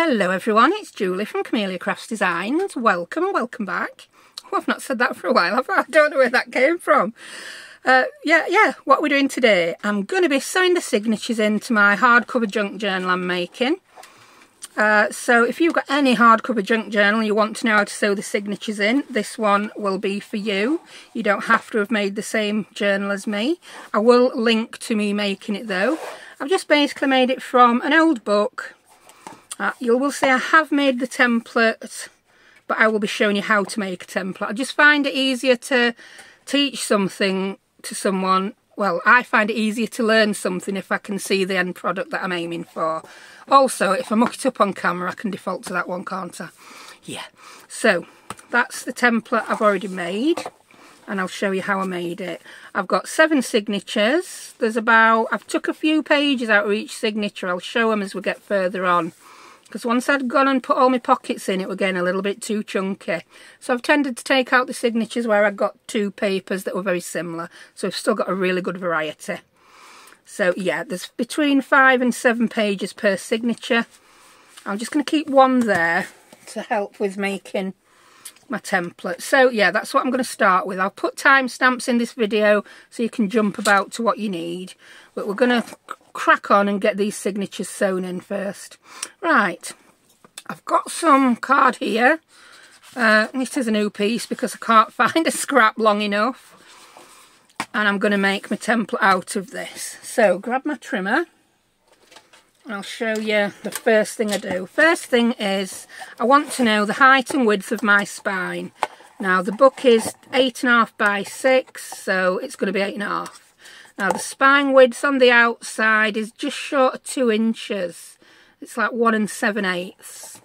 Hello everyone, it's Julie from Camelia Crafts Designs. Welcome, welcome back. Oh, I've not said that for a while? I don't know where that came from. Uh, yeah, yeah, what we're doing today, I'm going to be sewing the signatures into my hardcover junk journal I'm making. Uh, so if you've got any hardcover junk journal you want to know how to sew the signatures in, this one will be for you. You don't have to have made the same journal as me. I will link to me making it though. I've just basically made it from an old book uh, you will see I have made the template, but I will be showing you how to make a template. I just find it easier to teach something to someone. Well, I find it easier to learn something if I can see the end product that I'm aiming for. Also, if I muck it up on camera, I can default to that one, can't I? Yeah. So, that's the template I've already made and I'll show you how I made it. I've got seven signatures. There's about, I've took a few pages out of each signature. I'll show them as we get further on because once I'd gone and put all my pockets in it were getting a little bit too chunky so I've tended to take out the signatures where I got two papers that were very similar so I've still got a really good variety so yeah there's between five and seven pages per signature I'm just going to keep one there to help with making my template. So yeah, that's what I'm going to start with. I'll put timestamps in this video so you can jump about to what you need. But we're going to crack on and get these signatures sewn in first. Right, I've got some card here. Uh, this is a new piece because I can't find a scrap long enough. And I'm going to make my template out of this. So grab my trimmer. And I'll show you the first thing I do. First thing is I want to know the height and width of my spine. Now the book is eight and a half by six, so it's going to be eight and a half. Now the spine width on the outside is just short of two inches. It's like one and seven eighths.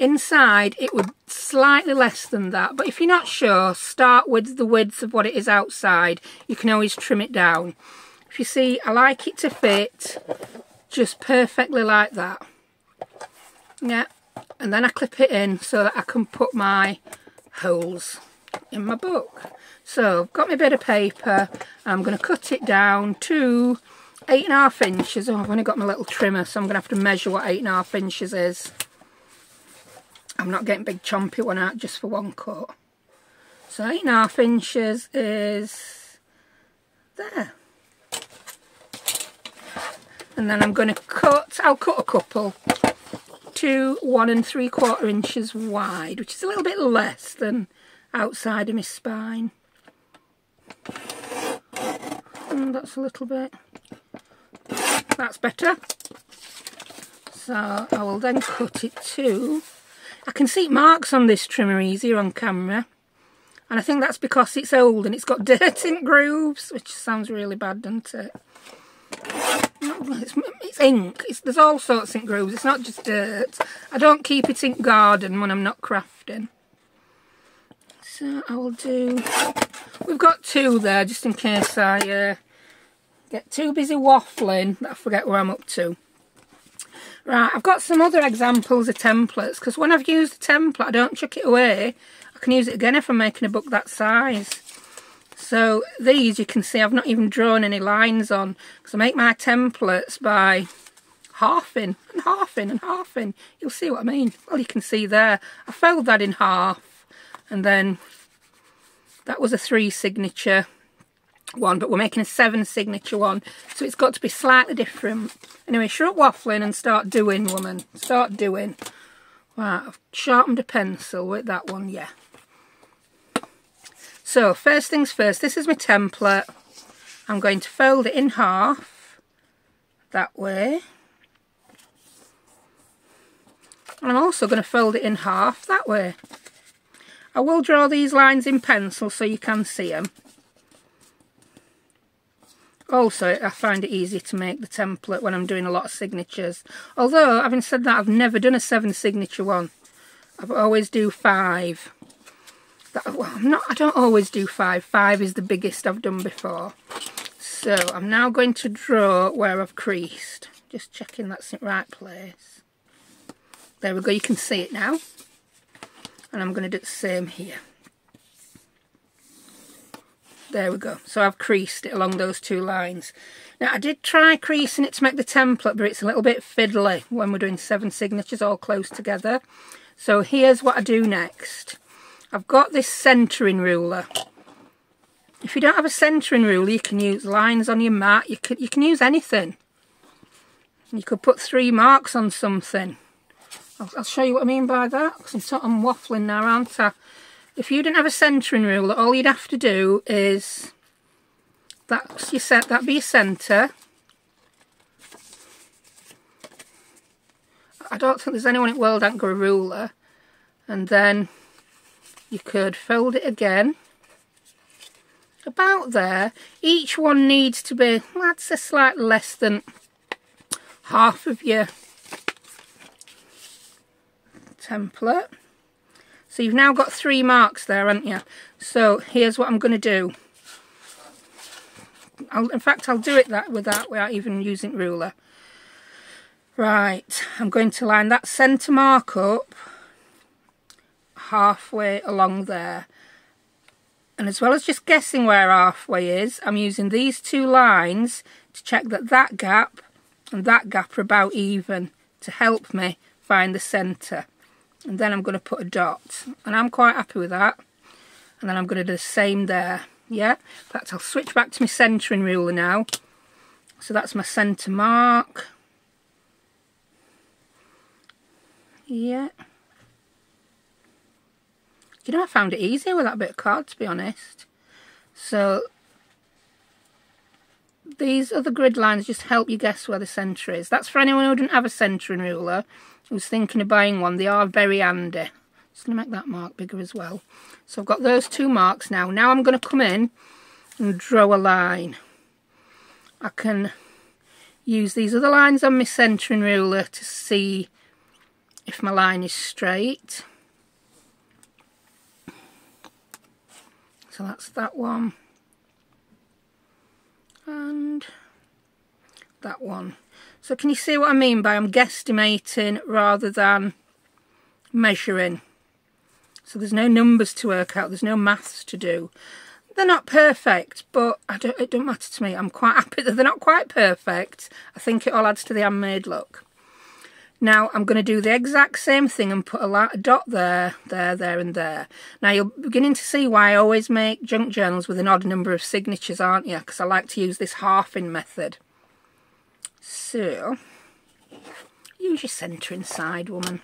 Inside it would slightly less than that, but if you're not sure, start with the width of what it is outside. You can always trim it down. If you see, I like it to fit just perfectly like that. Yeah, and then I clip it in so that I can put my holes in my book. So I've got my bit of paper. I'm going to cut it down to eight and a half inches. Oh, I've only got my little trimmer, so I'm going to have to measure what eight and a half inches is. I'm not getting big chompy one out just for one cut. So eight and a half inches is there. And then I'm going to cut, I'll cut a couple to one and three quarter inches wide, which is a little bit less than outside of my spine. Mm, that's a little bit. That's better. So I will then cut it to... I can see marks on this trimmer easier on camera. And I think that's because it's old and it's got dirt in grooves, which sounds really bad, doesn't it? It's, it's ink. It's, there's all sorts in grooves. It's not just dirt. I don't keep it in garden when I'm not crafting. So I will do... We've got two there, just in case I uh, get too busy waffling that I forget where I'm up to. Right, I've got some other examples of templates, because when I've used a template, I don't chuck it away. I can use it again if I'm making a book that size. So these, you can see I've not even drawn any lines on, because I make my templates by halving and halving and halving. You'll see what I mean. Well, you can see there. I fold that in half and then that was a three signature one but we're making a seven signature one. So it's got to be slightly different. Anyway shut waffling and start doing woman. Start doing. Right I've sharpened a pencil with that one yeah. So first things first this is my template. I'm going to fold it in half that way. And I'm also going to fold it in half that way I will draw these lines in pencil so you can see them. Also, I find it easy to make the template when I'm doing a lot of signatures. Although, having said that, I've never done a seven signature one. I always do five. That, well, I'm not, I don't always do five. Five is the biggest I've done before. So, I'm now going to draw where I've creased. Just checking that's in the right place. There we go, you can see it now and I'm going to do the same here There we go. So I've creased it along those two lines. Now I did try creasing it to make the template, but it's a little bit fiddly when we're doing seven signatures all close together. So here's what I do next. I've got this centering ruler. If you don't have a centering ruler, you can use lines on your mat. You can, you can use anything. You could put three marks on something. I'll, I'll show you what I mean by that, because I'm, I'm waffling now, aren't I? If you didn't have a centering ruler, all you'd have to do is that's your set, that'd be your centre. I don't think there's anyone in the world that can go a ruler. And then you could fold it again. About there. Each one needs to be, that's a slightly less than half of your template. So you've now got three marks there, haven't you? So here's what I'm going to do. I'll, in fact, I'll do it that with that without even using ruler. Right, I'm going to line that centre mark up halfway along there. And as well as just guessing where halfway is, I'm using these two lines to check that that gap and that gap are about even to help me find the centre. And then I'm going to put a dot. And I'm quite happy with that. And then I'm going to do the same there. Yeah? In fact I'll switch back to my centering ruler now. So that's my centre mark. Yeah. Do you know I found it easier with that bit of card to be honest. So these other grid lines just help you guess where the centre is. That's for anyone who didn't have a centering ruler who's thinking of buying one they are very handy just going to make that mark bigger as well. So I've got those two marks now. Now I'm going to come in and draw a line. I can use these other lines on my centering ruler to see if my line is straight. So that's that one. And that one. So can you see what I mean by I'm guesstimating rather than measuring? So there's no numbers to work out, there's no maths to do. They're not perfect, but don't, it don't matter to me. I'm quite happy that they're not quite perfect. I think it all adds to the handmade look. Now I'm going to do the exact same thing and put a, dot there, there, there and there. Now you're beginning to see why I always make junk journals with an odd number of signatures, aren't you? Because I like to use this halving method. So, use your centering side, woman.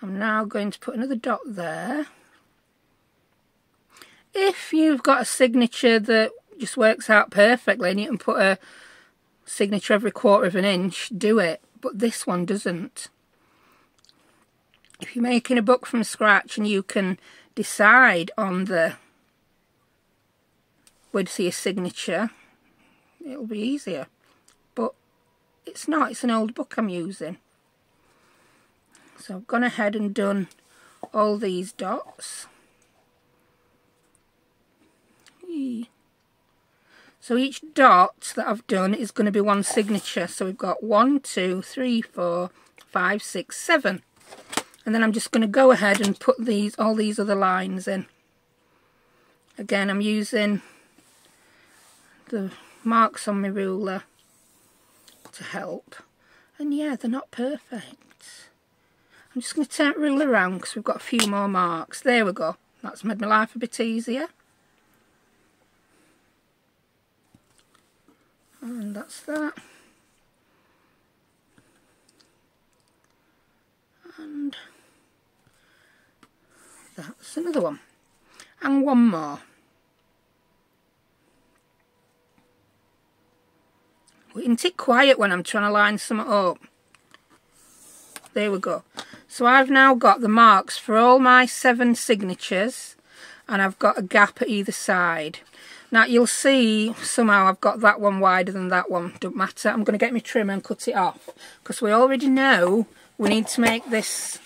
I'm now going to put another dot there. If you've got a signature that just works out perfectly and you can put a signature every quarter of an inch, do it. But this one doesn't. If you're making a book from scratch and you can decide on the where to see a signature, it'll be easier. It's not, it's an old book I'm using. So I've gone ahead and done all these dots. So each dot that I've done is going to be one signature. So we've got one, two, three, four, five, six, seven. And then I'm just going to go ahead and put these all these other lines in. Again, I'm using the marks on my ruler to help. And yeah, they're not perfect. I'm just going to turn ruler around because we've got a few more marks. There we go. That's made my life a bit easier. And that's that. And that's another one. And one more. Can tick quiet when I'm trying to line some up. There we go. So I've now got the marks for all my seven signatures and I've got a gap at either side. Now you'll see somehow I've got that one wider than that one. Don't matter. I'm going to get my trim and cut it off because we already know we need to make this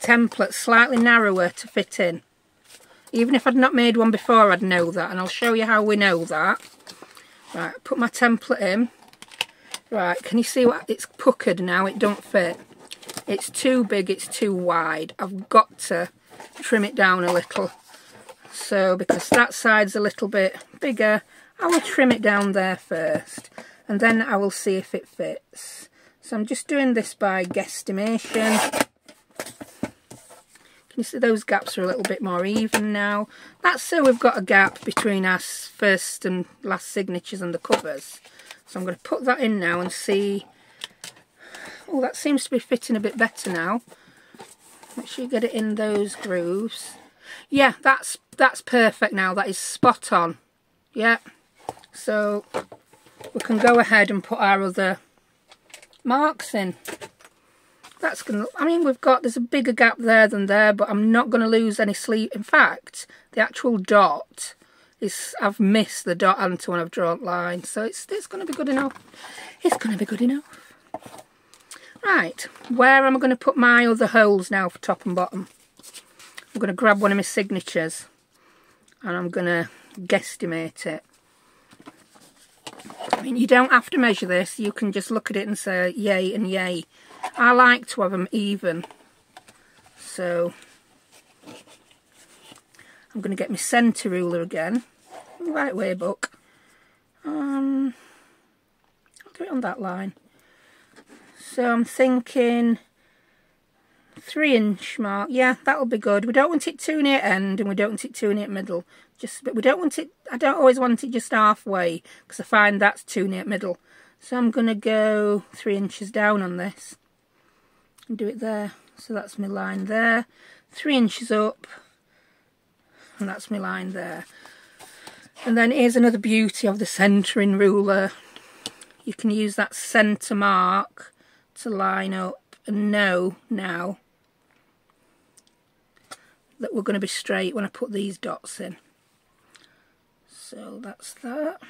template slightly narrower to fit in. Even if I'd not made one before I'd know that and I'll show you how we know that. Right, put my template in. Right, can you see what it's puckered now? It don't fit. It's too big, it's too wide. I've got to trim it down a little. So because that side's a little bit bigger, I will trim it down there first and then I will see if it fits. So I'm just doing this by guesstimation. Can you see those gaps are a little bit more even now? That's so we've got a gap between our first and last signatures and the covers. So I'm going to put that in now and see. Oh, that seems to be fitting a bit better now. Make sure you get it in those grooves. Yeah, that's that's perfect now. That is spot on. Yeah. So we can go ahead and put our other marks in. That's gonna, I mean, we've got, there's a bigger gap there than there, but I'm not going to lose any sleep. In fact, the actual dot is, I've missed the dot onto when I've drawn lines, so it's, it's going to be good enough. It's going to be good enough. Right, where am I going to put my other holes now for top and bottom? I'm going to grab one of my signatures and I'm going to guesstimate it. I mean, you don't have to measure this. You can just look at it and say yay and yay. I like to have them even. So, I'm going to get my centre ruler again. Right way book. Um, I'll do it on that line. So I'm thinking three inch mark. Yeah, that'll be good. We don't want it too near end and we don't want it too near middle. Just, but we don't want it, I don't always want it just halfway because I find that's too near middle. So I'm going to go three inches down on this and do it there. So that's my line there. Three inches up and that's my line there. And then here's another beauty of the centering ruler. You can use that centre mark to line up and know now that we're going to be straight when I put these dots in. So that's that.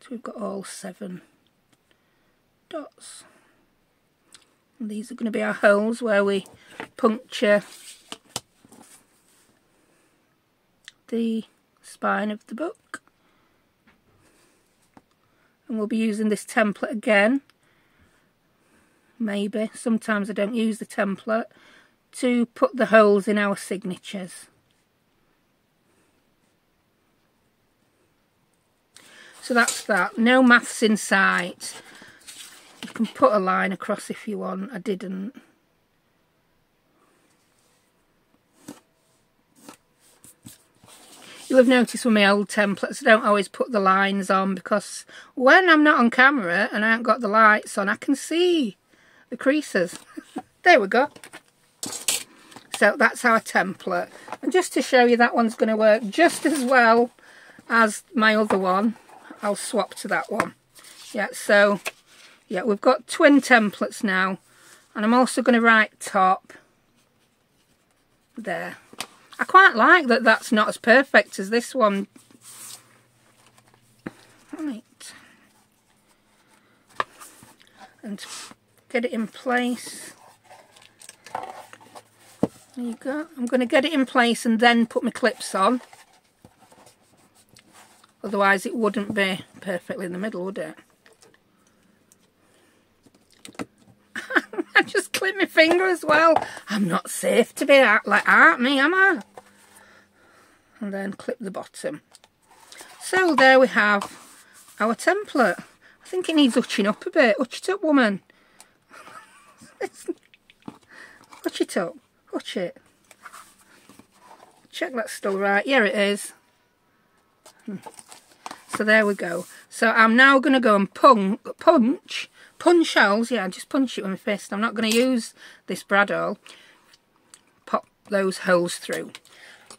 So we've got all seven dots. And these are going to be our holes where we puncture the spine of the book. And we'll be using this template again. Maybe. Sometimes I don't use the template to put the holes in our signatures. So that's that. No maths in sight. You can put a line across if you want. I didn't. You'll have noticed with my old templates, I don't always put the lines on because when I'm not on camera and I haven't got the lights on, I can see the creases. there we go. So that's our template. And just to show you that one's going to work just as well as my other one, I'll swap to that one. Yeah, so, yeah, we've got twin templates now. And I'm also going to write top there. I quite like that that's not as perfect as this one. Right. And get it in place. There you go. I'm going to get it in place and then put my clips on. Otherwise it wouldn't be perfectly in the middle, would it? I just clipped my finger as well. I'm not safe to be out like that, me, am I? And then clip the bottom. So there we have our template. I think it needs hutching up a bit. Hutch it up, woman. hutch it up. Hutch it. Check that's still right. Yeah, it is. Hmm. So there we go. So I'm now going to go and punch, punch, punch holes. Yeah, just punch it with my fist. I'm not going to use this brad Pop those holes through.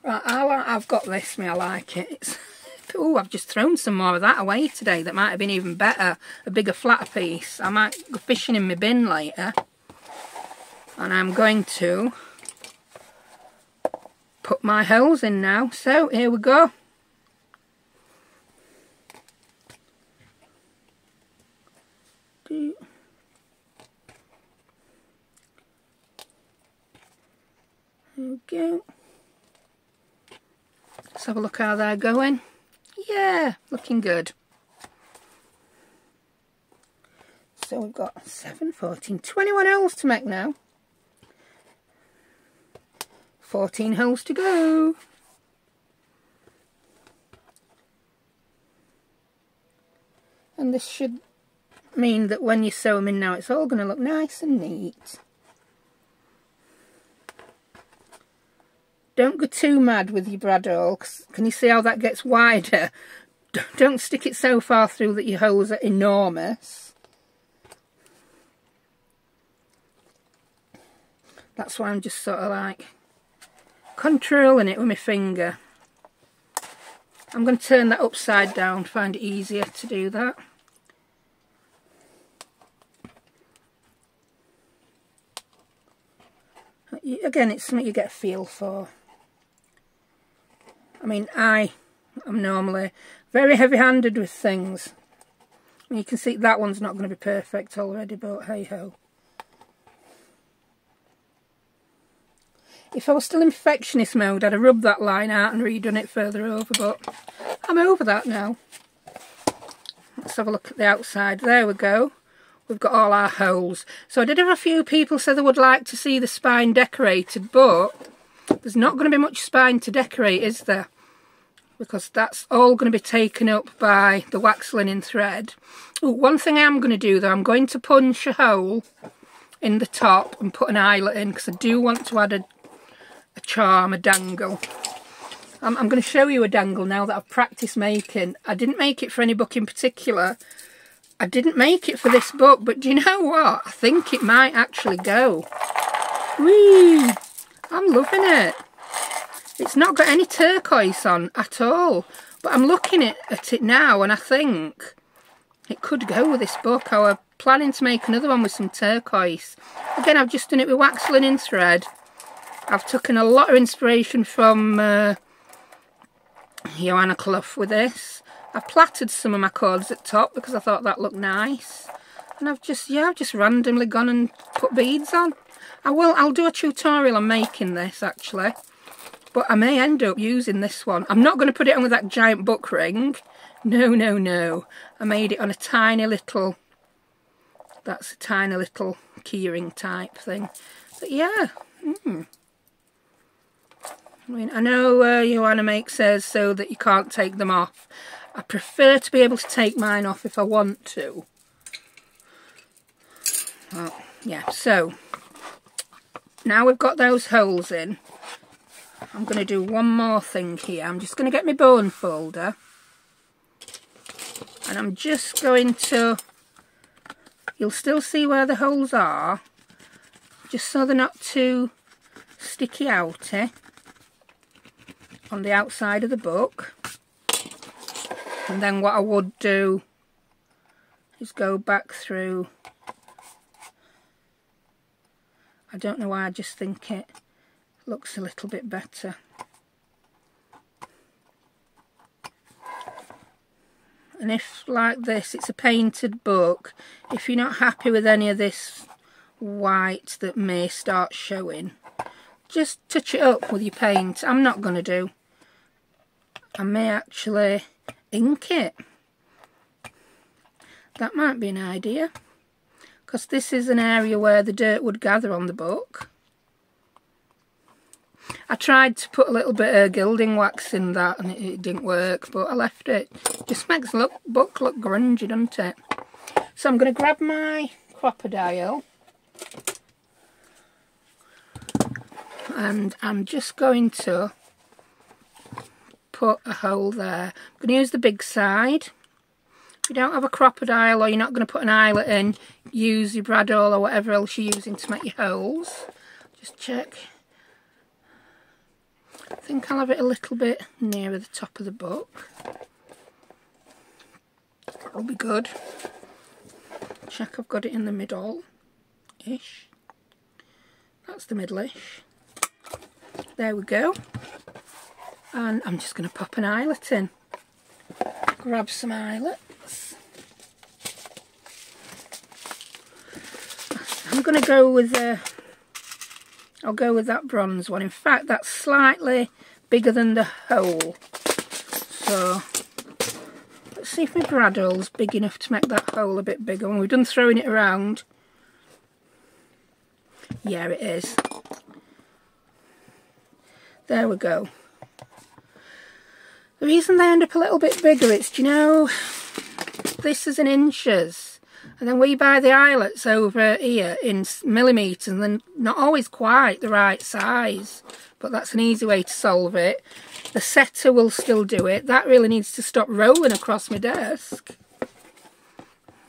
Right, I've got this, me, I like it. oh, I've just thrown some more of that away today. That might have been even better. A bigger, flatter piece. I might go fishing in my bin later. And I'm going to put my holes in now. So, here we go. There we go. Let's have a look how they're going. Yeah, looking good. So we've got 7, 14, 21 holes to make now. 14 holes to go. And this should mean that when you sew them in now, it's all going to look nice and neat. Don't go too mad with your bradawl, can you see how that gets wider? Don't stick it so far through that your holes are enormous. That's why I'm just sort of like controlling it with my finger. I'm going to turn that upside down, find it easier to do that. Again, it's something you get a feel for. I mean, I am normally very heavy-handed with things. And you can see that one's not going to be perfect already, but hey-ho. If I was still in perfectionist mode, I'd have rubbed that line out and redone it further over, but I'm over that now. Let's have a look at the outside. There we go. We've got all our holes. So I did have a few people say they would like to see the spine decorated, but there's not going to be much spine to decorate, is there? Because that's all going to be taken up by the wax linen thread. Ooh, one thing I am going to do though, I'm going to punch a hole in the top and put an eyelet in because I do want to add a a charm, a dangle. I'm, I'm going to show you a dangle now that I've practiced making. I didn't make it for any book in particular. I didn't make it for this book, but do you know what? I think it might actually go. Whee! I'm loving it. It's not got any turquoise on at all. But I'm looking at, it now and I think it could go with this book. I was planning to make another one with some turquoise. Again, I've just done it with wax linen thread. I've taken a lot of inspiration from uh, Johanna Clough with this. I've plaited some of my cords at top because I thought that looked nice. And I've just, yeah, I've just randomly gone and put beads on. I will, I'll do a tutorial on making this actually. But I may end up using this one. I'm not going to put it on with that giant book ring. No, no, no. I made it on a tiny little, that's a tiny little keyring type thing. But yeah, mm. I mean, I know uh, Johanna Make says so that you can't take them off. I prefer to be able to take mine off if I want to. Well, yeah, so now we've got those holes in, I'm going to do one more thing here. I'm just going to get my bone folder and I'm just going to, you'll still see where the holes are, just so they're not too sticky out. Eh? on the outside of the book and then what I would do is go back through. I don't know why I just think it looks a little bit better. And if like this it's a painted book if you're not happy with any of this white that may start showing just touch it up with your paint. I'm not going to do. I may actually ink it. That might be an idea. Because this is an area where the dirt would gather on the book. I tried to put a little bit of gilding wax in that and it, it didn't work, but I left it. Just makes the look, book look grungy, doesn't it? So I'm going to grab my Crop-A-Dile and I'm just going to put a hole there. I'm going to use the big side. If you don't have a Crop-A-Dile or you're not going to put an eyelet in, use your bradawl or whatever else you're using to make your holes. Just check. I think I'll have it a little bit nearer the top of the book. That'll be good. Check I've got it in the middle-ish. That's the middle-ish. There we go and I'm just going to pop an eyelet in. Grab some eyelets. I'm going to go with the, I'll go with that bronze one. In fact, that's slightly bigger than the hole. So, let's see if my bradawl's big enough to make that hole a bit bigger. When we've done throwing it around, yeah, it is. There we go. The reason they end up a little bit bigger, is, do you know, this is in inches. And then we buy the eyelets over here in millimetres and then not always quite the right size. But that's an easy way to solve it. The setter will still do it. That really needs to stop rolling across my desk.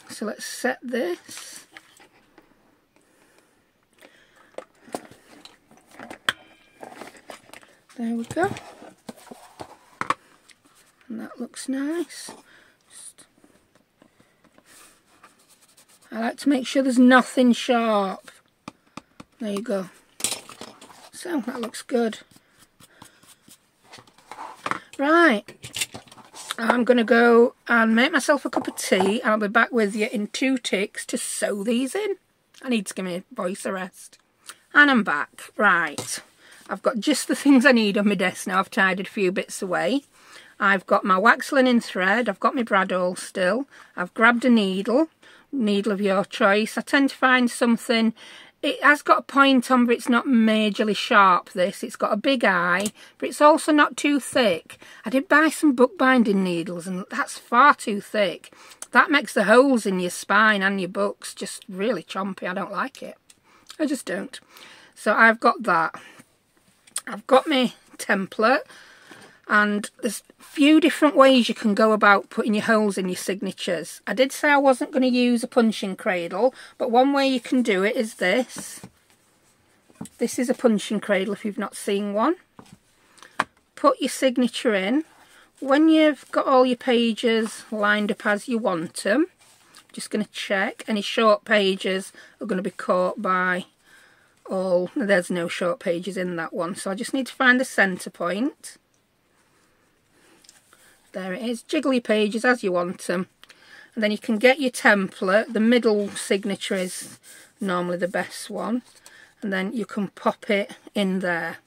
So let's set this. There we go. And that looks nice. Just I like to make sure there's nothing sharp. There you go. So that looks good. Right. I'm going to go and make myself a cup of tea and I'll be back with you in two ticks to sew these in. I need to give my voice a rest. And I'm back. Right. I've got just the things I need on my desk now. I've tidied a few bits away. I've got my wax linen thread. I've got my bradawl still. I've grabbed a needle, needle of your choice. I tend to find something, it has got a point on but it's not majorly sharp this. It's got a big eye but it's also not too thick. I did buy some bookbinding needles and that's far too thick. That makes the holes in your spine and your books just really chompy. I don't like it. I just don't. So I've got that. I've got my template and there's a few different ways you can go about putting your holes in your signatures. I did say I wasn't going to use a punching cradle but one way you can do it is this. This is a punching cradle if you've not seen one. Put your signature in. When you've got all your pages lined up as you want them, just going to check any short pages are going to be caught by all, there's no short pages in that one, so I just need to find the centre point. There it is, jiggly pages as you want them. And then you can get your template, the middle signature is normally the best one. And then you can pop it in there.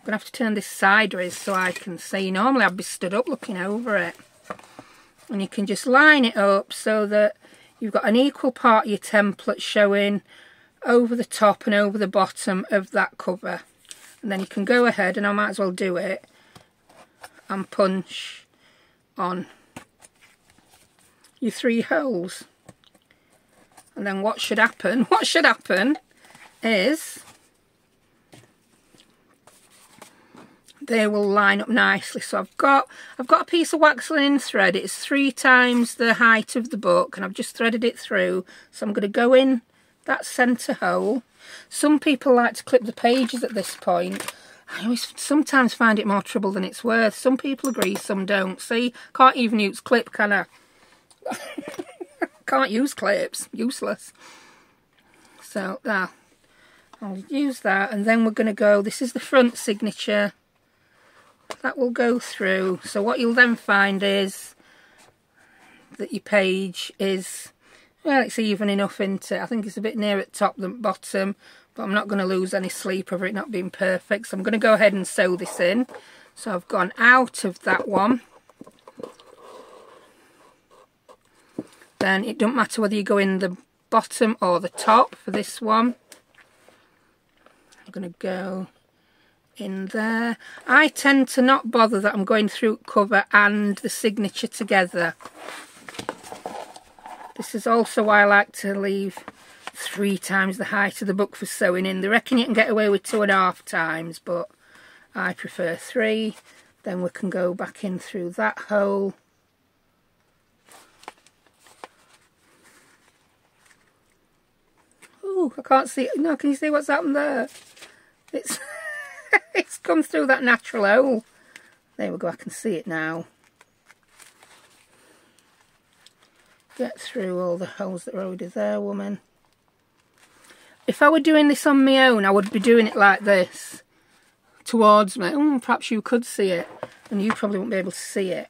I'm to have to turn this sideways so I can see. Normally I'd be stood up looking over it. And you can just line it up so that you've got an equal part of your template showing over the top and over the bottom of that cover and then you can go ahead and I might as well do it and punch on your three holes and then what should happen what should happen is they will line up nicely so I've got I've got a piece of wax linen thread it's three times the height of the book and I've just threaded it through so I'm going to go in that centre hole. Some people like to clip the pages at this point. I always sometimes find it more trouble than it's worth. Some people agree, some don't. See, can't even use clip, can I? can't use clips, useless. So, now, I'll use that and then we're going to go, this is the front signature. That will go through. So what you'll then find is that your page is well, it's even enough into I think it's a bit near at top than bottom, but I'm not going to lose any sleep over it not being perfect. So I'm going to go ahead and sew this in. So I've gone out of that one. Then it doesn't matter whether you go in the bottom or the top for this one. I'm going to go in there. I tend to not bother that I'm going through cover and the signature together. This is also why I like to leave three times the height of the book for sewing in. They reckon you can get away with two and a half times, but I prefer three. Then we can go back in through that hole. Oh, I can't see. No, can you see what's happened there? It's it's come through that natural hole. There we go, I can see it now. get through all the holes that are already there, woman. If I were doing this on my own, I would be doing it like this, towards me. Oh, perhaps you could see it, and you probably won't be able to see it.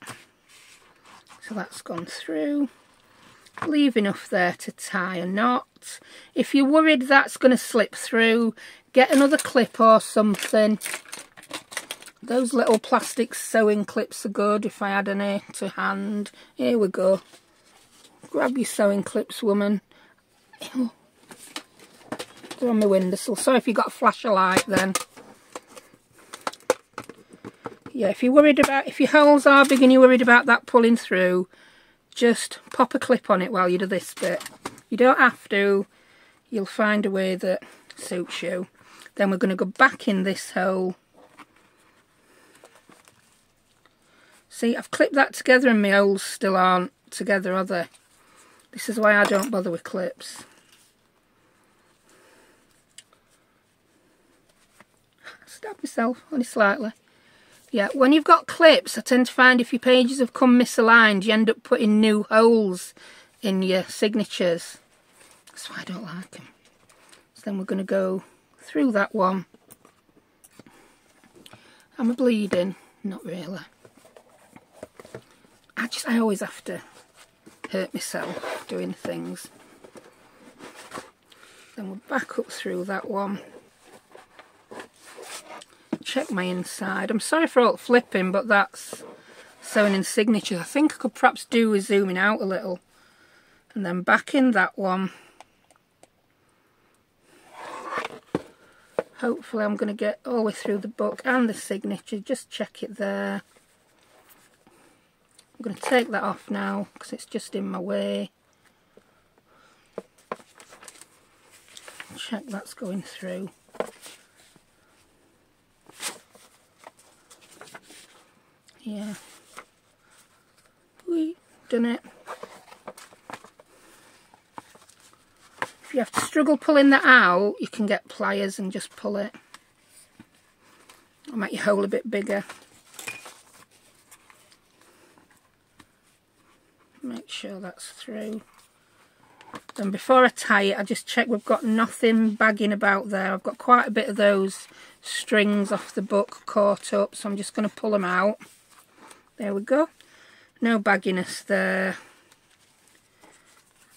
So that's gone through. Leave enough there to tie a knot. If you're worried that's going to slip through, get another clip or something. Those little plastic sewing clips are good if I had any to hand. Here we go. Grab your sewing clips, woman. On my windowsill. Sorry if you got a flash of light then. yeah, if you're worried about, if your holes are big and you're worried about that pulling through, just pop a clip on it while you do this bit. You don't have to, you'll find a way that suits you. Then we're going to go back in this hole. See, I've clipped that together and my holes still aren't together, are they? This is why I don't bother with clips. Stab myself, only slightly. Yeah, when you've got clips, I tend to find if your pages have come misaligned, you end up putting new holes in your signatures. That's why I don't like them. So then we're going to go through that one. I'm bleeding? Not really. I just, I always have to hurt myself doing things. Then we'll back up through that one check my inside. I'm sorry for all flipping, but that's sewing in signature. I think I could perhaps do with zooming out a little. And then back in that one. Hopefully I'm going to get all the way through the book and the signature. Just check it there. I'm going to take that off now because it's just in my way. Check that's going through. Yeah. We done it. If you have to struggle pulling that out, you can get pliers and just pull it. I'll make your hole a bit bigger. Make sure that's through. And before I tie it, I just check we've got nothing bagging about there. I've got quite a bit of those strings off the book caught up, so I'm just going to pull them out. There we go. No bagginess there.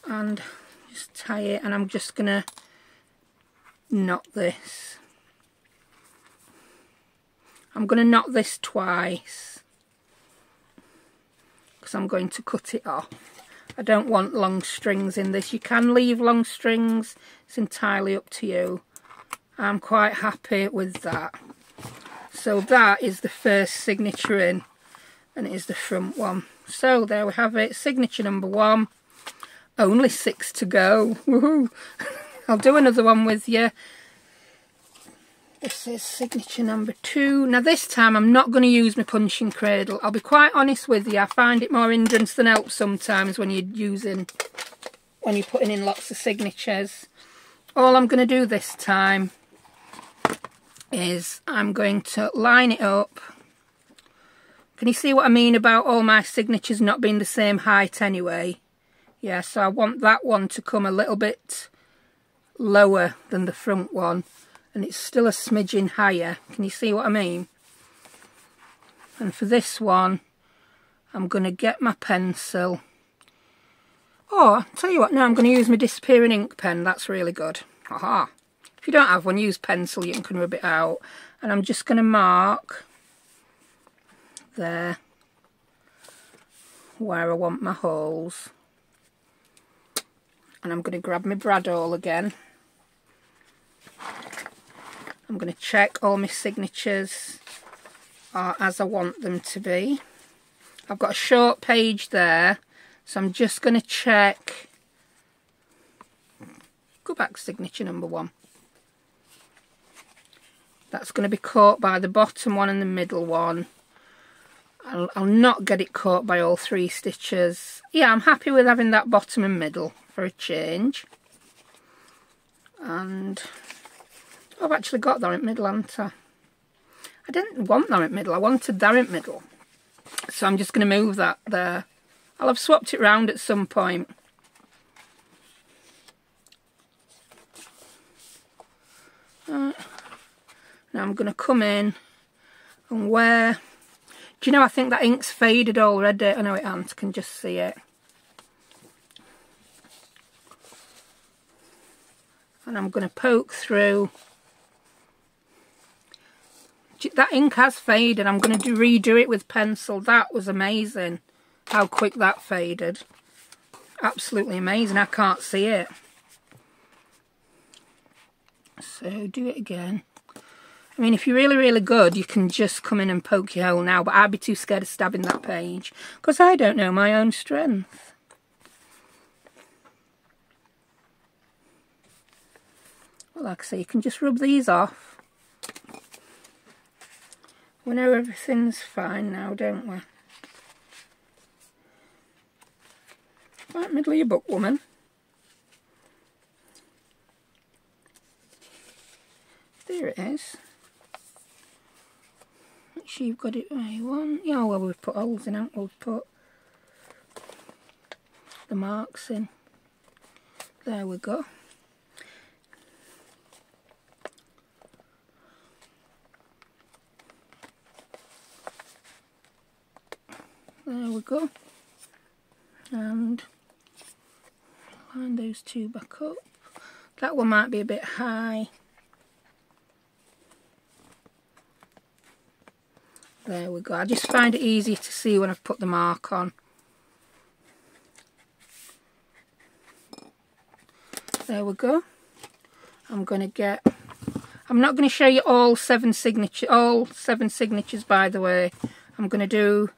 And just tie it and I'm just going to knot this. I'm going to knot this twice because I'm going to cut it off. I don't want long strings in this. You can leave long strings. It's entirely up to you. I'm quite happy with that. So that is the first signature in and it is the front one. So there we have it, signature number one. Only six to go. Woohoo! I'll do another one with you. This is signature number two. Now this time I'm not going to use my punching cradle. I'll be quite honest with you. I find it more hindrance than help sometimes when you're using, when you're putting in lots of signatures. All I'm going to do this time is I'm going to line it up can you see what I mean about all my signatures not being the same height anyway? Yeah, so I want that one to come a little bit lower than the front one. And it's still a smidgen higher. Can you see what I mean? And for this one, I'm going to get my pencil. Oh, I'll tell you what, now I'm going to use my disappearing ink pen. That's really good. Aha. If you don't have one, use pencil. You can rub it out. And I'm just going to mark there where I want my holes. And I'm going to grab my brad again. I'm going to check all my signatures are as I want them to be. I've got a short page there so I'm just going to check. Go back signature number one. That's going to be caught by the bottom one and the middle one I'll, I'll not get it caught by all three stitches. Yeah, I'm happy with having that bottom and middle for a change. And I've actually got that in middle, haven't I? I didn't want that in middle, I wanted that in middle. So I'm just going to move that there. I'll have swapped it round at some point. Uh, now I'm going to come in and where do you know, I think that ink's faded already. I know it ain't, can just see it. And I'm going to poke through. That ink has faded. I'm going to redo it with pencil. That was amazing. How quick that faded. Absolutely amazing. I can't see it. So do it again. I mean, if you're really, really good, you can just come in and poke your hole now, but I'd be too scared of stabbing that page, because I don't know my own strength. Well, like I say, you can just rub these off. We know everything's fine now, don't we? Right middle of your book, woman. There it is. You've got it eh, where you want. Yeah, well, we've put holes in, haven't we? We've put the marks in. There we go. There we go. And line those two back up. That one might be a bit high. There we go. I just find it easy to see when I've put the mark on. There we go. I'm going to get... I'm not going to show you all seven signature, all seven signatures by the way. I'm going to do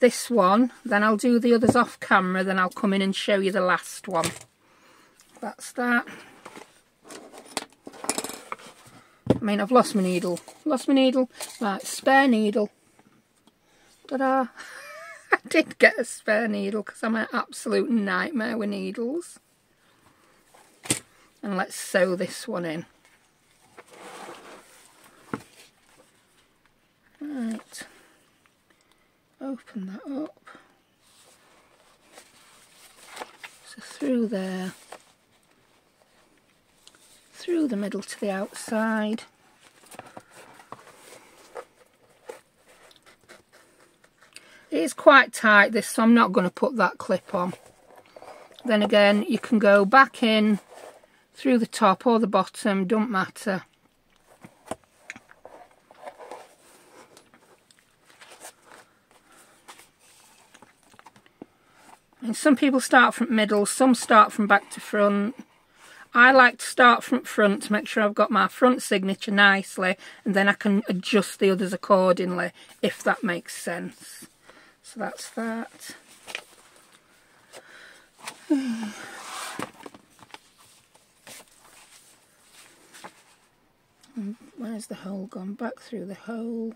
this one, then I'll do the others off camera, then I'll come in and show you the last one. That's that. I mean, I've lost my needle. Lost my needle. Right, spare needle. Ta-da! I did get a spare needle because I'm an absolute nightmare with needles. And let's sew this one in. Right. Open that up. So through there through the middle to the outside. It is quite tight this so I'm not going to put that clip on. Then again you can go back in through the top or the bottom, don't matter. And some people start from middle, some start from back to front. I like to start from front to make sure I've got my front signature nicely and then I can adjust the others accordingly if that makes sense. So that's that. where's the hole gone? Back through the hole.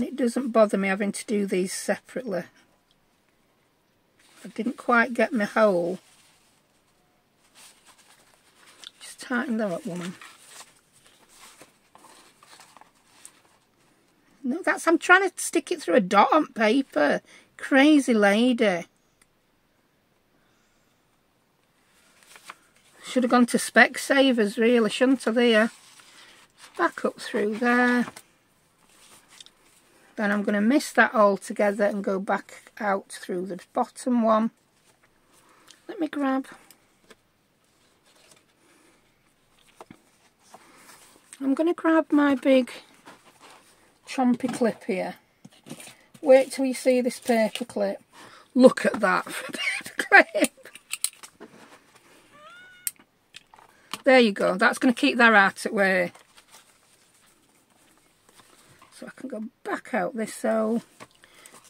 And it doesn't bother me having to do these separately. I didn't quite get my hole. Just tighten that up, woman. No, that's, I'm trying to stick it through a dot on paper. Crazy lady. Should have gone to Specsavers really, shouldn't I there? Back up through there. Then I'm going to mist that all together and go back out through the bottom one. Let me grab I'm going to grab my big chompy clip here. Wait till you see this paper clip. Look at that paper clip. There you go. That's going to keep that out of way. So I can go back out this hole,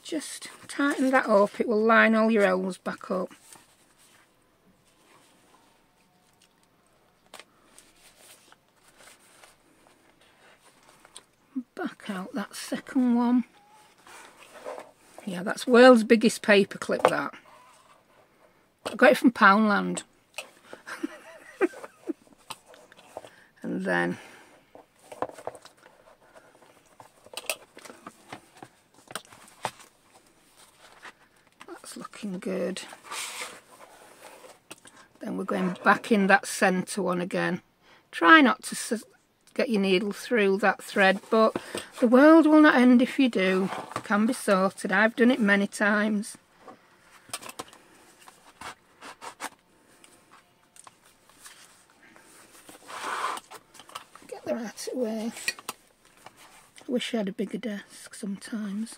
Just tighten that up. It will line all your holes back up. Back out that second one. Yeah, that's world's biggest paper clip that. I got it from Poundland. and then looking good. Then we're going back in that centre one again. Try not to get your needle through that thread, but the world will not end if you do. It can be sorted. I've done it many times. Get the right away. I wish I had a bigger desk sometimes.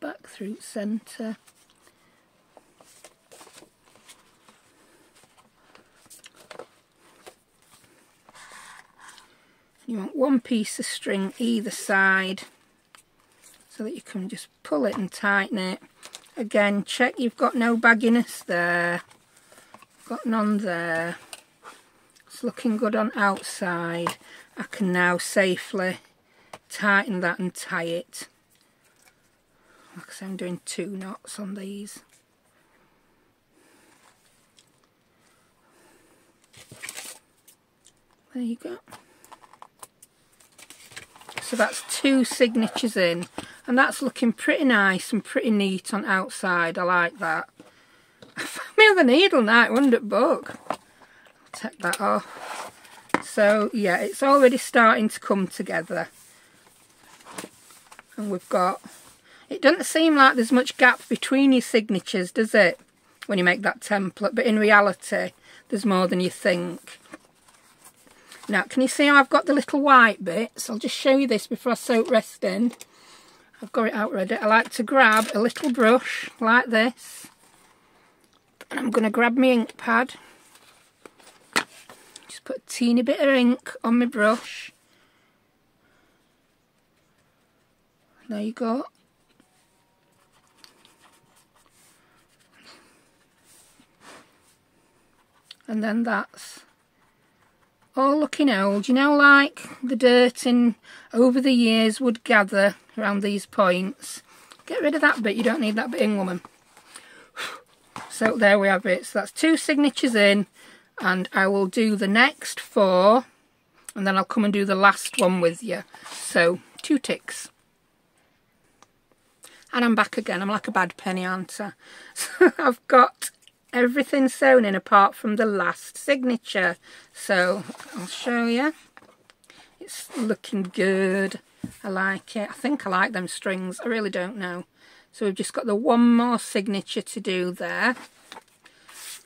Back through centre. You want one piece of string either side so that you can just pull it and tighten it. Again, check you've got no bagginess there. Got none there. It's looking good on outside. I can now safely tighten that and tie it. Say, I'm doing two knots on these. There you go. So that's two signatures in and that's looking pretty nice and pretty neat on outside. I like that. I found me other needle now, wouldn't it book. I'll take that off. So yeah, it's already starting to come together. And we've got it doesn't seem like there's much gap between your signatures, does it? When you make that template, but in reality, there's more than you think. Now, can you see how I've got the little white bits? I'll just show you this before I soak rest in. I've got it out ready. I like to grab a little brush like this. And I'm going to grab my ink pad. Just put a teeny bit of ink on my brush. There you go. And then that's all looking old. You know, like the dirt in over the years would gather around these points. Get rid of that bit. You don't need that bit in, woman. So there we have it. So that's two signatures in, and I will do the next four, and then I'll come and do the last one with you. So two ticks. And I'm back again. I'm like a bad penny, aren't I? So I've got everything sewn in apart from the last signature. So I'll show you. It's looking good. I like it. I think I like them strings. I really don't know. So we've just got the one more signature to do there.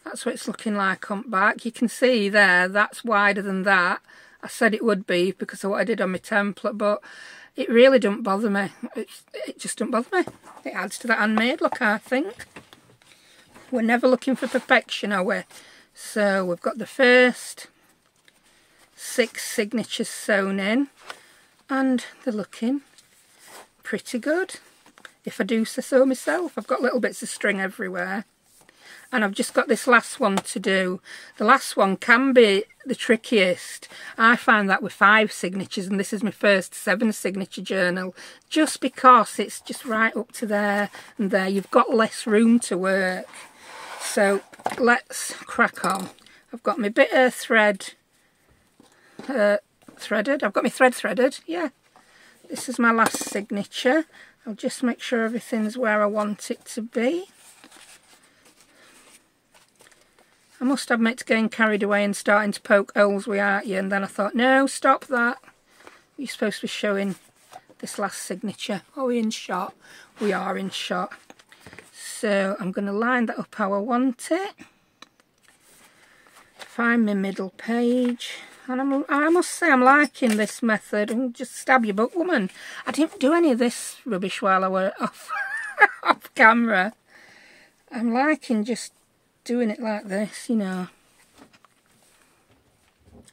That's what it's looking like on back. You can see there, that's wider than that. I said it would be because of what I did on my template, but it really don't bother me. It, it just don't bother me. It adds to that handmade look, I think. We're never looking for perfection, are we? So we've got the first six signatures sewn in and they're looking pretty good. If I do say so myself, I've got little bits of string everywhere. And I've just got this last one to do. The last one can be the trickiest. I find that with five signatures, and this is my first seven signature journal, just because it's just right up to there and there. You've got less room to work. So let's crack on. I've got my bit of thread uh, threaded. I've got my thread threaded, yeah. This is my last signature. I'll just make sure everything's where I want it to be. I must admit to getting carried away and starting to poke holes with at you and then I thought, no, stop that. You're supposed to be showing this last signature. Are we in shot? We are in shot. So I'm going to line that up how I want it. Find my middle page. And I'm, I must say I'm liking this method. And just stab your book, woman. I didn't do any of this rubbish while I were off, off camera. I'm liking just doing it like this, you know.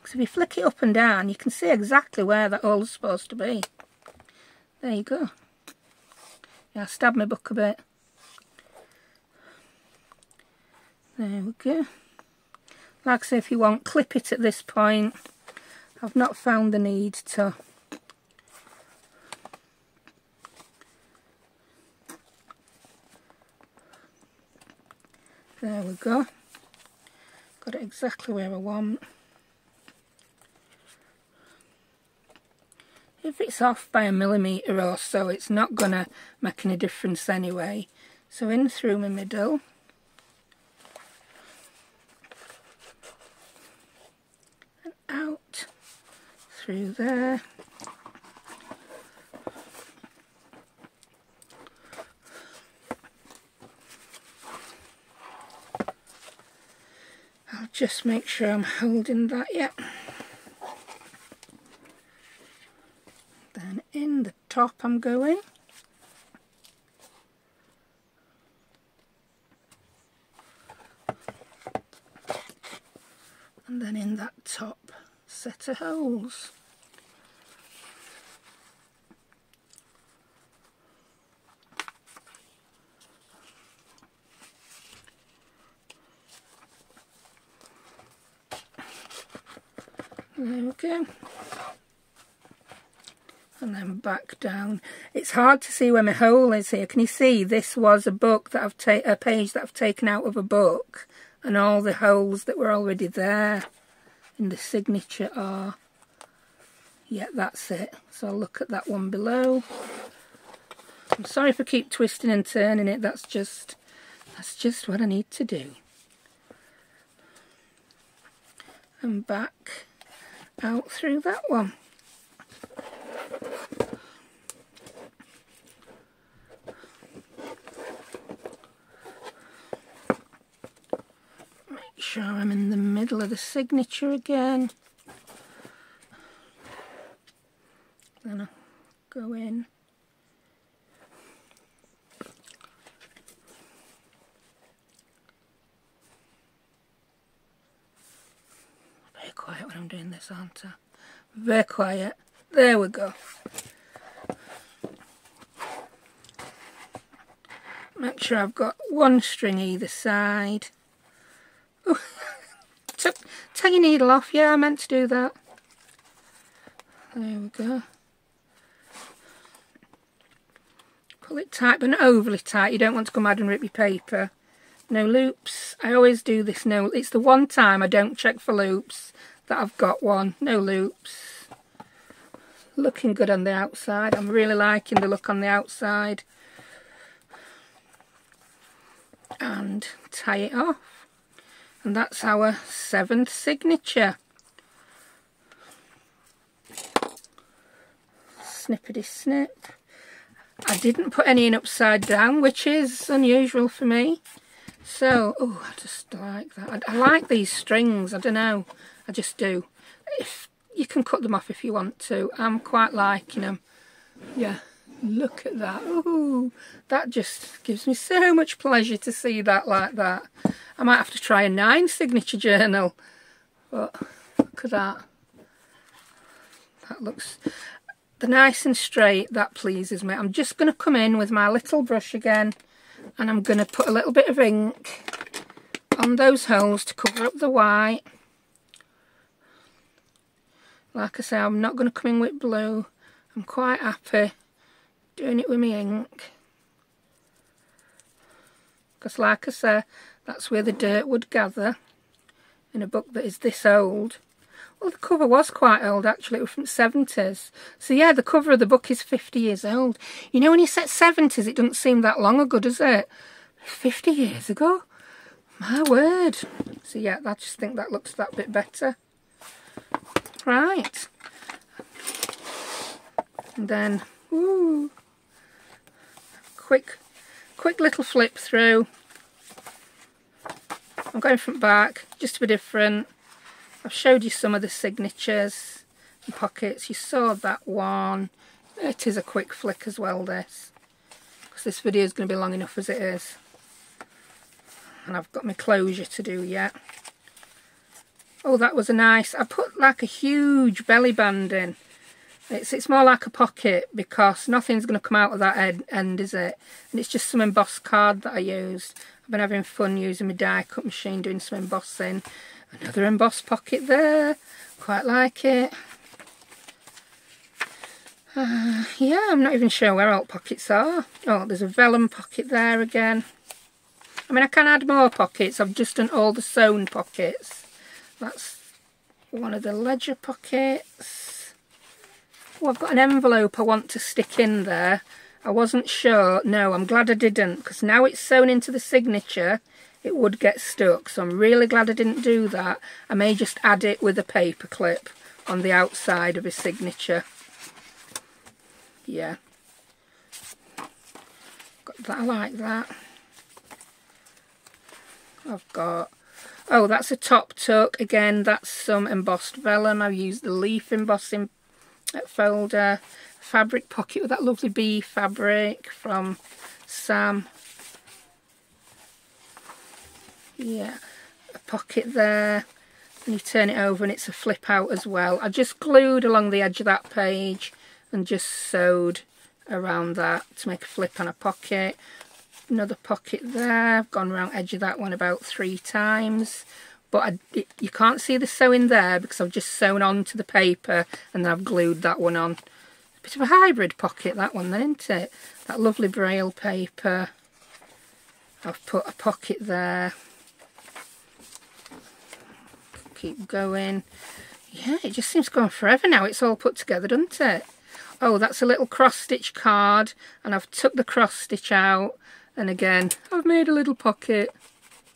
So if you flick it up and down, you can see exactly where that hole is supposed to be. There you go. Yeah, I stabbed my book a bit. There we go. Like I say, if you want, clip it at this point. I've not found the need to. There we go. Got it exactly where I want. If it's off by a millimetre or so, it's not going to make any difference anyway. So in through my middle. through there. I'll just make sure I'm holding that, yep. Then in the top I'm going. and then in that top set of holes. There we go. And then back down. It's hard to see where my hole is here. Can you see? This was a book that I've taken, a page that I've taken out of a book. And all the holes that were already there in the signature are... Yeah, that's it. So I'll look at that one below. I'm sorry if I keep twisting and turning it. That's just, that's just what I need to do. And back out through that one. Make sure I'm in the middle of the signature again. Then I'll go in. Quiet when I'm doing this, aren't I? Very quiet. There we go. Make sure I've got one string either side. Took, take your needle off. Yeah, I meant to do that. There we go. Pull it tight, but not overly tight. You don't want to come mad and rip your paper. No loops. I always do this no. It's the one time I don't check for loops that I've got one. No loops. Looking good on the outside. I'm really liking the look on the outside. And tie it off. And that's our seventh signature. Snippety snip. I didn't put any in upside down, which is unusual for me. So, oh, I just like that. I, I, like these strings, I don't know. I just do. If You can cut them off if you want to. I'm quite liking them. Yeah, look at that. Oh, that just gives me so much pleasure to see that like that. I might have to try a nine signature journal. But look at that. That looks the nice and straight. That pleases me. I'm just going to come in with my little brush again and I'm going to put a little bit of ink on those holes to cover up the white. Like I say I'm not going to come in with blue. I'm quite happy doing it with my ink. Because like I say that's where the dirt would gather in a book that is this old well the cover was quite old actually. It was from the 70s so yeah the cover of the book is 50 years old. You know when you said 70s it doesn't seem that long ago does it? 50 years ago? My word. So yeah I just think that looks that bit better. Right. And then ooh, quick quick little flip through. I'm going from back just to be different I've showed you some of the signatures and pockets. You saw that one. It is a quick flick as well, this. Because this video is going to be long enough as it is. And I've got my closure to do yet. Oh, that was a nice... I put like a huge belly band in. It's, it's more like a pocket because nothing's going to come out of that end, end, is it? And it's just some embossed card that I used. I've been having fun using my die cut machine doing some embossing. Another embossed pocket there. Quite like it. Uh, yeah, I'm not even sure where alt pockets are. Oh, there's a vellum pocket there again. I mean, I can add more pockets. I've just done all the sewn pockets. That's one of the ledger pockets. Oh, I've got an envelope I want to stick in there. I wasn't sure. No, I'm glad I didn't because now it's sewn into the signature it would get stuck. So I'm really glad I didn't do that. I may just add it with a paper clip on the outside of his signature. Yeah. Got that, I like that. I've got, oh that's a top tuck. Again, that's some embossed vellum. I've used the leaf embossing folder. Fabric pocket with that lovely bee fabric from Sam yeah a pocket there and you turn it over and it's a flip out as well. I just glued along the edge of that page and just sewed around that to make a flip on a pocket. Another pocket there, I've gone around edge of that one about three times. But I, it, you can't see the sewing there because I've just sewn onto the paper and then I've glued that one on. A bit of a hybrid pocket that one then, isn't it? That lovely braille paper. I've put a pocket there keep going. Yeah, it just seems to go on forever now. It's all put together, doesn't it? Oh, that's a little cross-stitch card, and I've took the cross-stitch out, and again, I've made a little pocket.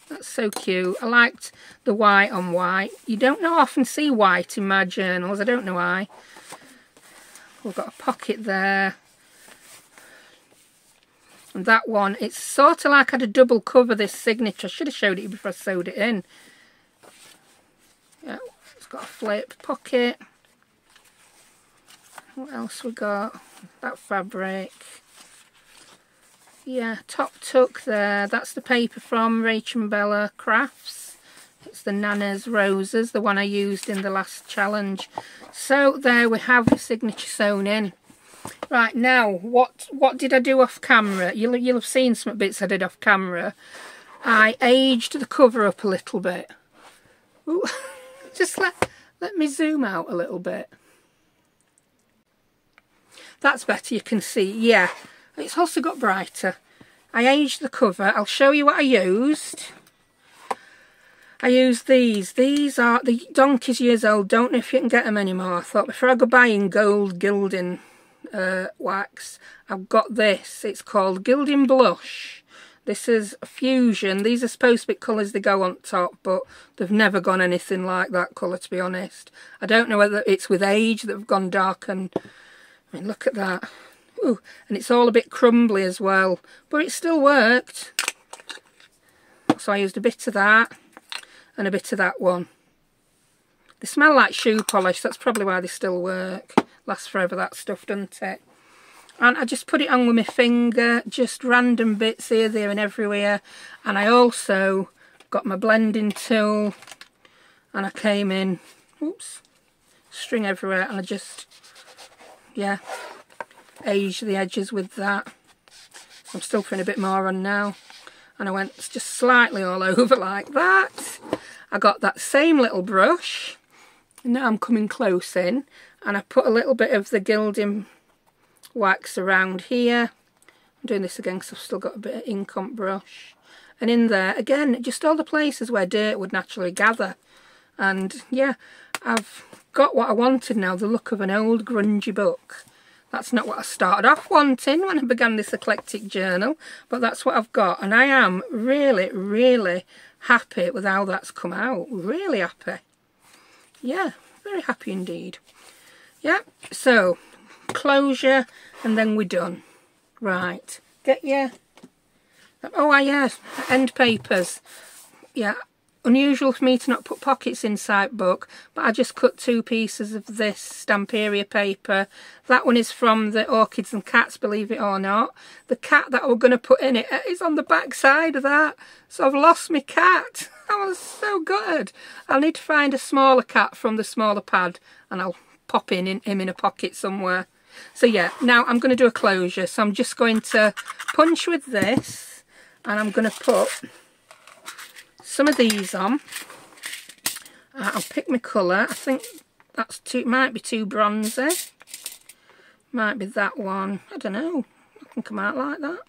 That's so cute. I liked the white on white. You don't know often see white in my journals. I don't know why. We've got a pocket there. And that one, it's sort of like I had a double cover this signature. I should have showed it before I sewed it in. Got a flip pocket. What else we got? That fabric. Yeah, top tuck there. That's the paper from Rachel Bella Crafts. It's the Nana's Roses, the one I used in the last challenge. So there we have the signature sewn in. Right, now, what what did I do off camera? You'll, you'll have seen some bits I did off camera. I aged the cover up a little bit. Just let, let me zoom out a little bit. That's better, you can see. Yeah, it's also got brighter. I aged the cover. I'll show you what I used. I used these. These are, the donkey's years old. Don't know if you can get them anymore. I thought before I go buying gold gilding uh, wax, I've got this. It's called Gilding Blush. This is Fusion. These are supposed to be colours they go on top, but they've never gone anything like that colour, to be honest. I don't know whether it's with age that have gone dark and... I mean, look at that. Ooh, and it's all a bit crumbly as well, but it still worked. So I used a bit of that and a bit of that one. They smell like shoe polish, that's probably why they still work. Lasts forever, that stuff, doesn't it? And I just put it on with my finger just random bits here there and everywhere. And I also got my blending tool and I came in oops string everywhere and I just yeah aged the edges with that. I'm still putting a bit more on now. And I went just slightly all over like that. I got that same little brush. Now I'm coming close in and I put a little bit of the gilding wax around here. I'm doing this again because I've still got a bit of ink on brush. And in there, again, just all the places where dirt would naturally gather. And yeah, I've got what I wanted now, the look of an old grungy book. That's not what I started off wanting when I began this eclectic journal, but that's what I've got. And I am really, really happy with how that's come out. Really happy. Yeah, very happy indeed. Yeah, so closure and then we're done. Right, get your... Oh, I yes, end papers. Yeah, unusual for me to not put pockets inside book, but I just cut two pieces of this Stamperia paper. That one is from the Orchids and Cats, believe it or not. The cat that we're going to put in it uh, is on the back side of that, so I've lost my cat. That was so good. I'll need to find a smaller cat from the smaller pad, and I'll pop in, in him in a pocket somewhere. So yeah, now I'm going to do a closure. So I'm just going to punch with this and I'm going to put some of these on. Uh, I'll pick my colour. I think that's too, might be too bronzy. Might be that one. I don't know. I can come out like that.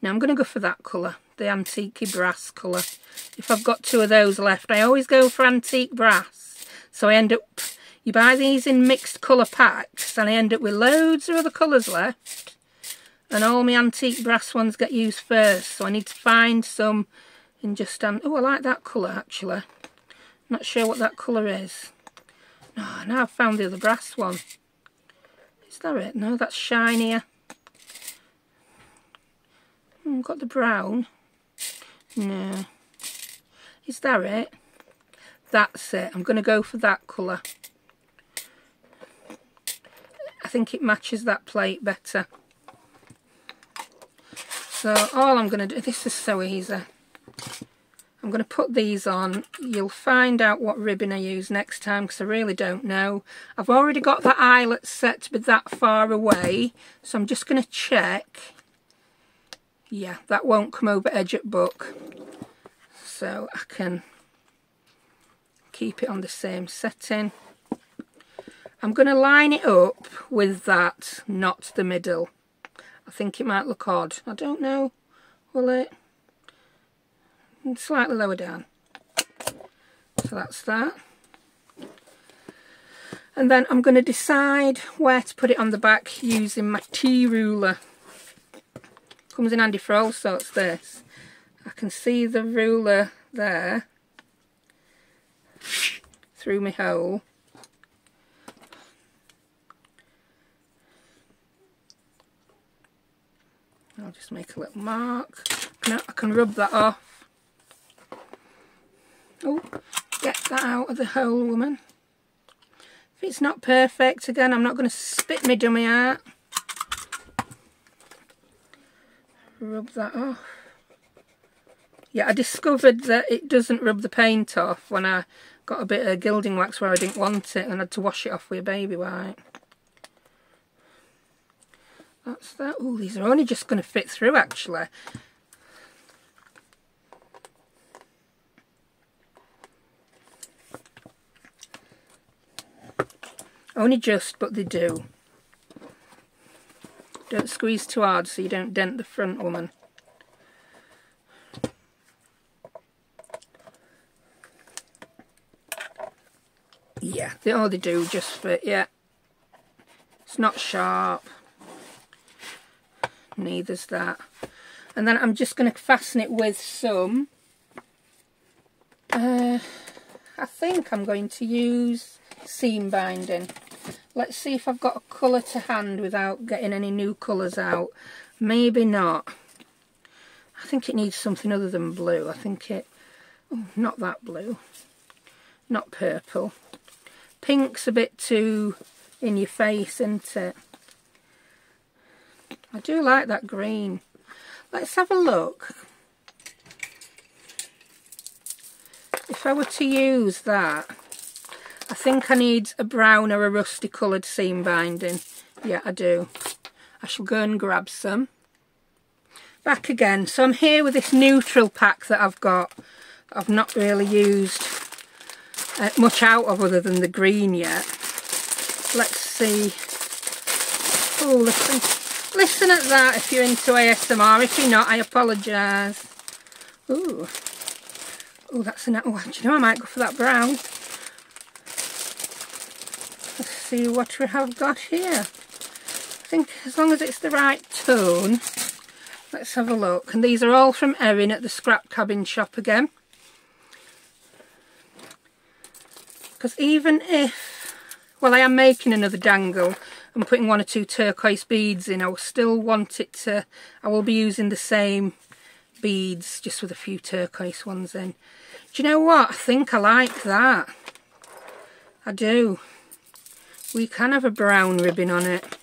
Now I'm going to go for that colour, the antique brass colour. If I've got two of those left, I always go for antique brass. So I end up you buy these in mixed colour packs and I end up with loads of other colours left. And all my antique brass ones get used first. So I need to find some in just... Um, oh, I like that colour actually. Not sure what that colour is. No, oh, now I've found the other brass one. Is that it? No, that's shinier. Hmm, I've got the brown. No. Is that it? That's it. I'm going to go for that colour think it matches that plate better. So all I'm going to do, this is so easy. I'm going to put these on. You'll find out what ribbon I use next time because I really don't know. I've already got the eyelet set to be that far away. So I'm just going to check. Yeah, that won't come over edge at book. So I can keep it on the same setting. I'm going to line it up with that, not the middle. I think it might look odd. I don't know. Will it? Mm, slightly lower down. So that's that. And then I'm going to decide where to put it on the back using my T-ruler. Comes in handy for all sorts this. I can see the ruler there through my hole. I'll just make a little mark. Now I can rub that off. Oh, get that out of the hole, woman. If it's not perfect, again, I'm not going to spit my dummy out. Rub that off. Yeah, I discovered that it doesn't rub the paint off when I got a bit of gilding wax where I didn't want it and had to wash it off with a baby wipe. That's that. Oh, these are only just going to fit through actually. Only just, but they do. Don't squeeze too hard so you don't dent the front woman. Yeah, they all they do just fit, yeah. It's not sharp. Neither's that. And then I'm just going to fasten it with some... Uh, I think I'm going to use seam binding. Let's see if I've got a colour to hand without getting any new colours out. Maybe not. I think it needs something other than blue. I think it... Oh, not that blue. Not purple. Pink's a bit too in your face, isn't it? I do like that green. Let's have a look. If I were to use that, I think I need a brown or a rusty coloured seam binding. Yeah, I do. I shall go and grab some. Back again. So I'm here with this neutral pack that I've got. I've not really used uh, much out of other than the green yet. Let's see. Oh, listen. Listen at that if you're into ASMR. If you're not, I apologise. Ooh. Oh, that's an... Oh, do you know, I might go for that brown Let's see what we have got here. I think as long as it's the right tone, let's have a look. And these are all from Erin at the Scrap Cabin shop again. Because even if, well I am making another dangle, I'm putting one or two turquoise beads in, I will still want it to, I will be using the same beads, just with a few turquoise ones in. Do you know what? I think I like that. I do we can have a brown ribbon on it.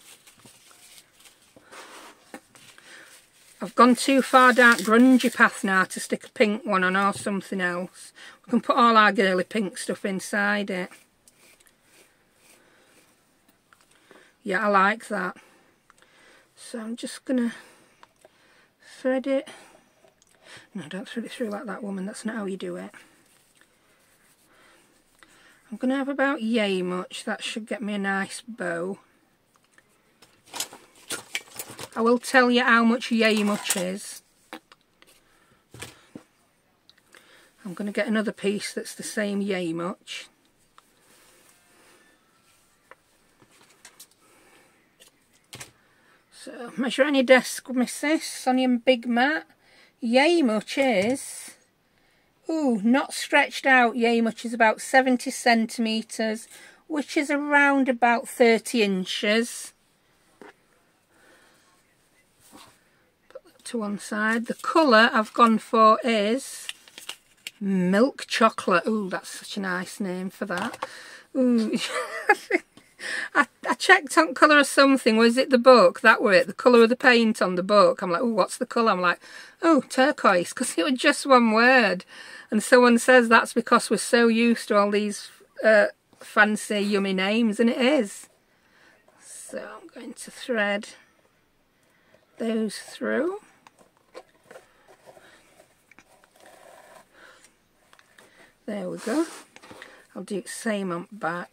I've gone too far down grungy path now to stick a pink one on or something else. We can put all our girly pink stuff inside it. Yeah, I like that. So I'm just to thread it. No, don't thread it through like that, woman. That's not how you do it. I'm to have about yay much. That should get me a nice bow. I will tell you how much yay much is. I'm going to get another piece that's the same yay much. So measure any desk, missus, on your big mat. Yay much is Ooh, not stretched out yay much is about 70 centimetres, which is around about 30 inches. Put that to one side. The colour I've gone for is milk chocolate. Ooh, that's such a nice name for that. Ooh, I, I checked on colour of something. Was it the book? That were it. The colour of the paint on the book. I'm like, oh, what's the colour? I'm like, oh, turquoise, because it was just one word. And someone says that's because we're so used to all these uh, fancy, yummy names, and it is. So I'm going to thread those through. There we go. I'll do the same on back.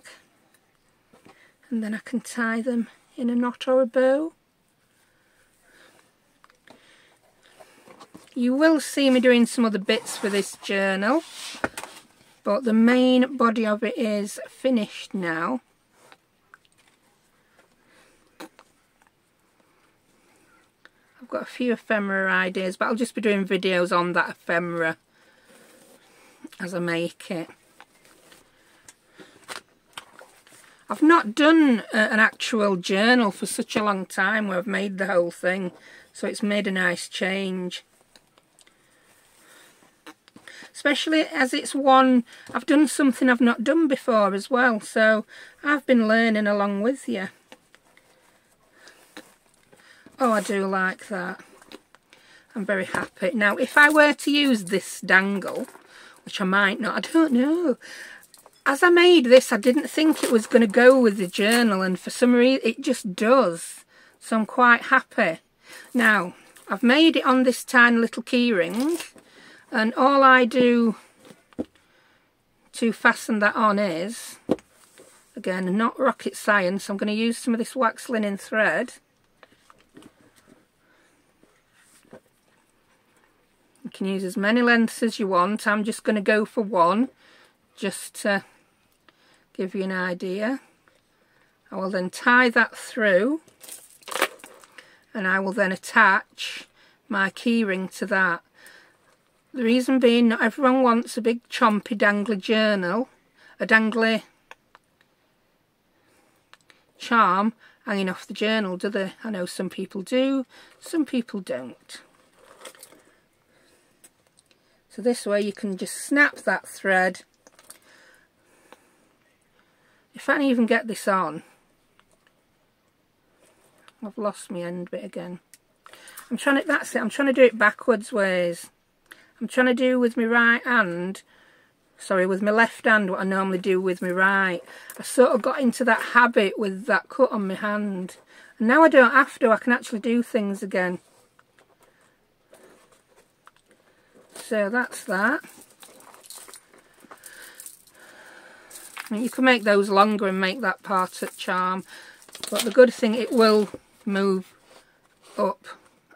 And then I can tie them in a knot or a bow. You will see me doing some other bits for this journal, but the main body of it is finished now. I've got a few ephemera ideas, but I'll just be doing videos on that ephemera as I make it. I've not done a, an actual journal for such a long time where I've made the whole thing, so it's made a nice change. Especially as it's one I've done something I've not done before as well so I've been learning along with you oh I do like that. I'm very happy. Now if I were to use this dangle which I might not I don't know as I made this I didn't think it was going to go with the journal and for some reason it just does. So I'm quite happy. Now I've made it on this tiny little keyring and all I do to fasten that on is again not rocket science I'm going to use some of this wax linen thread. You can use as many lengths as you want. I'm just going to go for one just to give you an idea I will then tie that through and I will then attach my keyring to that the reason being not everyone wants a big chompy dangly journal, a dangly charm hanging off the journal, do they? I know some people do, some people don't. So this way you can just snap that thread. If I even get this on, I've lost my end bit again. I'm trying to, that's it, I'm trying to do it backwards ways. I'm trying to do with my right hand, sorry, with my left hand what I normally do with my right. I sort of got into that habit with that cut on my hand. And now I don't have to, I can actually do things again. So that's that. You can make those longer and make that part of charm. But the good thing, it will move up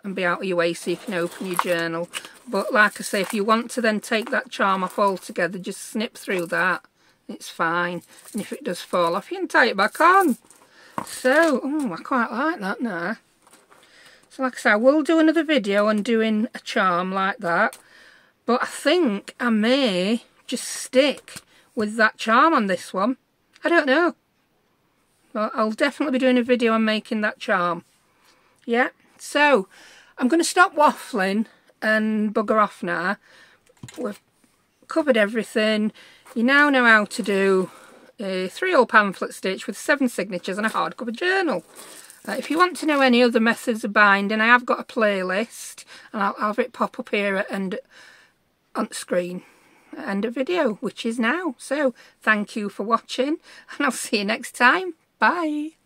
and be out of your way so you can open your journal. But like I say, if you want to then take that charm off altogether, just snip through that. It's fine. And if it does fall off, you can tie it back on. So, oh, I quite like that now. So like I say, I will do another video on doing a charm like that. But I think I may just stick with that charm on this one. I don't know. But I'll definitely be doing a video on making that charm. Yeah, so I'm going to stop waffling and bugger off now. We've covered everything. You now know how to do a three-hole pamphlet stitch with seven signatures and a hardcover journal. Uh, if you want to know any other methods of binding, I have got a playlist and I'll have it pop up here and on the screen and a video, which is now. So thank you for watching and I'll see you next time. Bye.